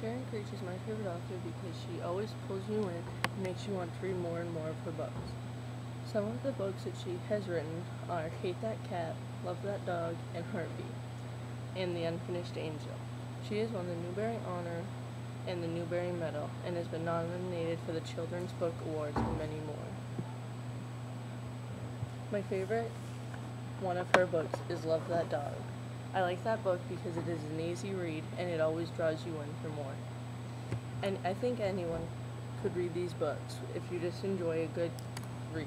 Sharon Creech is my favorite author because she always pulls you in and makes you want to read more and more of her books. Some of the books that she has written are Hate That Cat, Love That Dog, and Heartbeat, and The Unfinished Angel. She has won the Newbery Honor and the Newbery Medal and has been nominated for the Children's Book Awards and many more. My favorite one of her books is Love That Dog. I like that book because it is an easy read and it always draws you in for more. And I think anyone could read these books if you just enjoy a good read.